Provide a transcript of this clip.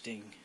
Sting.